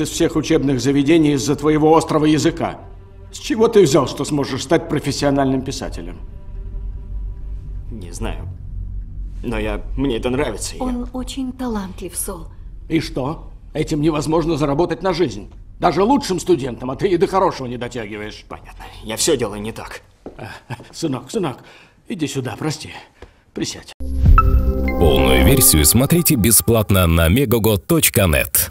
из всех учебных заведений из-за твоего острого языка. С чего ты взял, что сможешь стать профессиональным писателем? Не знаю. Но я... мне это нравится. я- Он очень талантлив, Сол. И что? Этим невозможно заработать на жизнь. Даже лучшим студентам, а ты и до хорошего не дотягиваешь. Понятно. Я все делаю не так. Сынок, сынок, иди сюда, прости. Присядь. Полную версию смотрите бесплатно на megogo.net.